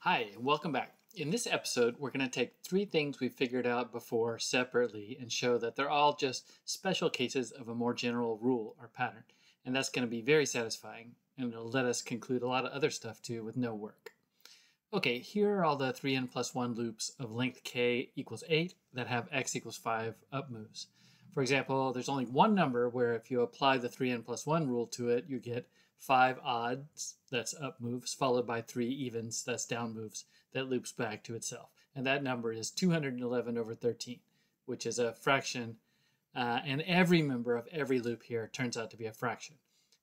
Hi, and welcome back. In this episode, we're going to take three things we figured out before separately and show that they're all just special cases of a more general rule or pattern. And that's going to be very satisfying, and it'll let us conclude a lot of other stuff too with no work. Okay, here are all the 3n plus 1 loops of length k equals 8 that have x equals 5 up moves. For example, there's only one number where if you apply the 3n plus 1 rule to it, you get 5 odds, that's up moves, followed by 3 evens, that's down moves, that loops back to itself. And that number is 211 over 13, which is a fraction, uh, and every member of every loop here turns out to be a fraction.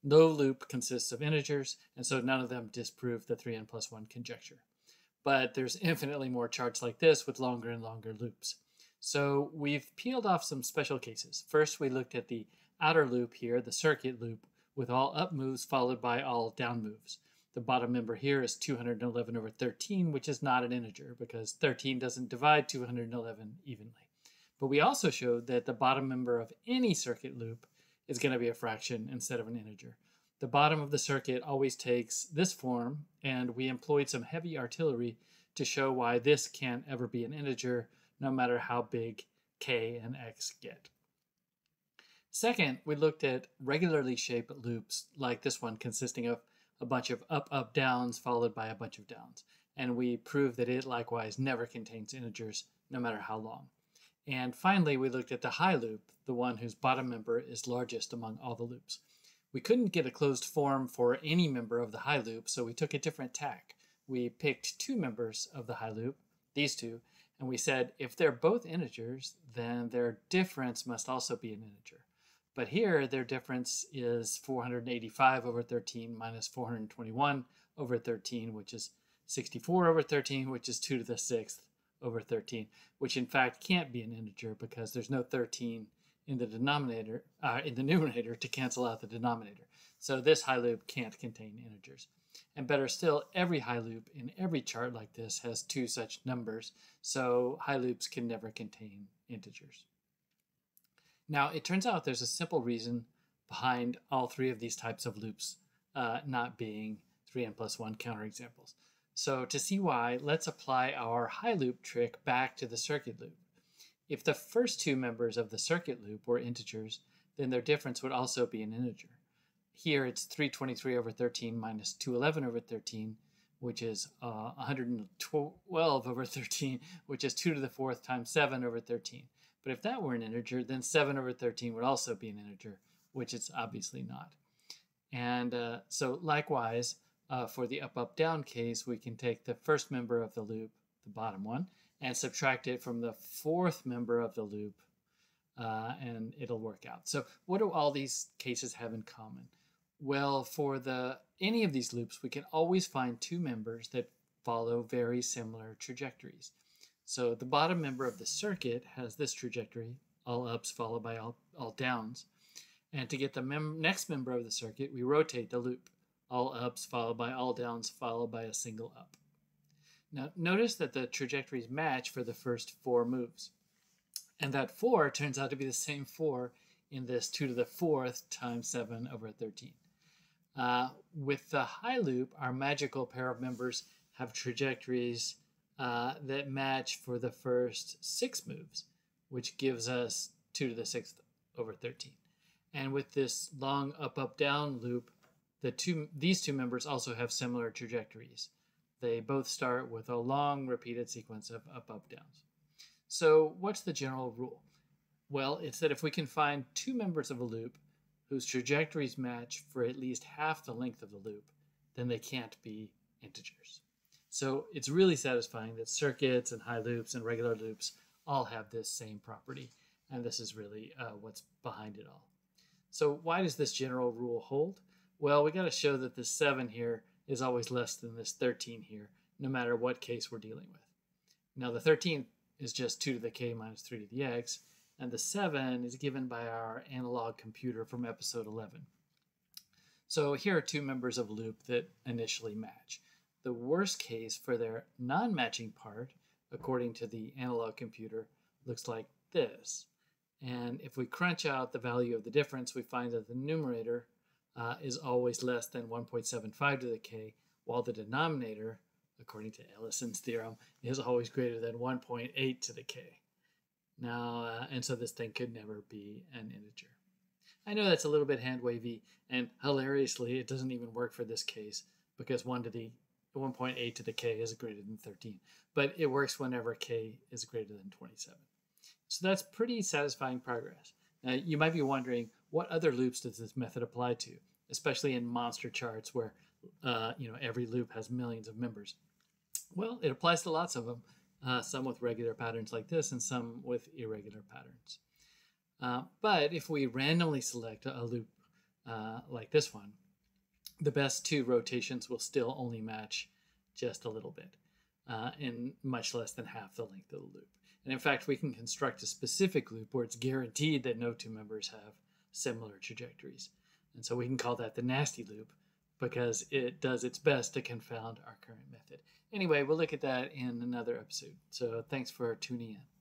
No loop consists of integers, and so none of them disprove the 3n plus 1 conjecture but there's infinitely more charts like this with longer and longer loops. So we've peeled off some special cases. First, we looked at the outer loop here, the circuit loop, with all up moves followed by all down moves. The bottom member here is 211 over 13, which is not an integer because 13 doesn't divide 211 evenly. But we also showed that the bottom member of any circuit loop is going to be a fraction instead of an integer. The bottom of the circuit always takes this form, and we employed some heavy artillery to show why this can't ever be an integer, no matter how big k and x get. Second, we looked at regularly shaped loops like this one consisting of a bunch of up, up, downs followed by a bunch of downs. And we proved that it likewise never contains integers, no matter how long. And finally, we looked at the high loop, the one whose bottom member is largest among all the loops. We couldn't get a closed form for any member of the high loop, so we took a different tack. We picked two members of the high loop, these two, and we said if they're both integers, then their difference must also be an integer. But here, their difference is 485 over 13 minus 421 over 13, which is 64 over 13, which is 2 to the 6th over 13, which in fact can't be an integer because there's no 13 in the denominator, uh, in the numerator to cancel out the denominator. So this high loop can't contain integers. And better still, every high loop in every chart like this has two such numbers, so high loops can never contain integers. Now, it turns out there's a simple reason behind all three of these types of loops uh, not being 3n plus 1 counterexamples. So to see why, let's apply our high loop trick back to the circuit loop. If the first two members of the circuit loop were integers, then their difference would also be an integer. Here it's 323 over 13 minus 211 over 13, which is uh, 112 over 13, which is 2 to the fourth times 7 over 13. But if that were an integer, then 7 over 13 would also be an integer, which it's obviously not. And uh, so likewise, uh, for the up, up, down case, we can take the first member of the loop, the bottom one, and subtract it from the fourth member of the loop, uh, and it'll work out. So what do all these cases have in common? Well, for the any of these loops, we can always find two members that follow very similar trajectories. So the bottom member of the circuit has this trajectory, all ups followed by all, all downs. And to get the mem next member of the circuit, we rotate the loop, all ups followed by all downs followed by a single up. Now, notice that the trajectories match for the first four moves. And that 4 turns out to be the same 4 in this 2 to the 4th times 7 over 13. Uh, with the high loop, our magical pair of members have trajectories uh, that match for the first six moves, which gives us 2 to the 6th over 13. And with this long up, up, down loop, the two, these two members also have similar trajectories. They both start with a long repeated sequence of up, up, downs. So what's the general rule? Well, it's that if we can find two members of a loop whose trajectories match for at least half the length of the loop, then they can't be integers. So it's really satisfying that circuits and high loops and regular loops all have this same property. And this is really uh, what's behind it all. So why does this general rule hold? Well, we got to show that this 7 here is always less than this 13 here, no matter what case we're dealing with. Now the 13 is just 2 to the k minus 3 to the x, and the 7 is given by our analog computer from episode 11. So here are two members of loop that initially match. The worst case for their non-matching part, according to the analog computer, looks like this. And if we crunch out the value of the difference, we find that the numerator uh, is always less than 1.75 to the k, while the denominator according to Ellison's theorem, is always greater than 1.8 to the k. Now, uh, and so this thing could never be an integer. I know that's a little bit hand wavy, and hilariously, it doesn't even work for this case because 1 to the 1.8 to the k is greater than 13, but it works whenever k is greater than 27. So that's pretty satisfying progress. Now, you might be wondering, what other loops does this method apply to, especially in monster charts where uh, you know every loop has millions of members? Well, it applies to lots of them, uh, some with regular patterns like this and some with irregular patterns. Uh, but if we randomly select a loop uh, like this one, the best two rotations will still only match just a little bit, uh, and much less than half the length of the loop. And in fact, we can construct a specific loop where it's guaranteed that no two members have similar trajectories. And so we can call that the nasty loop because it does its best to confound our current method. Anyway, we'll look at that in another episode. So thanks for tuning in.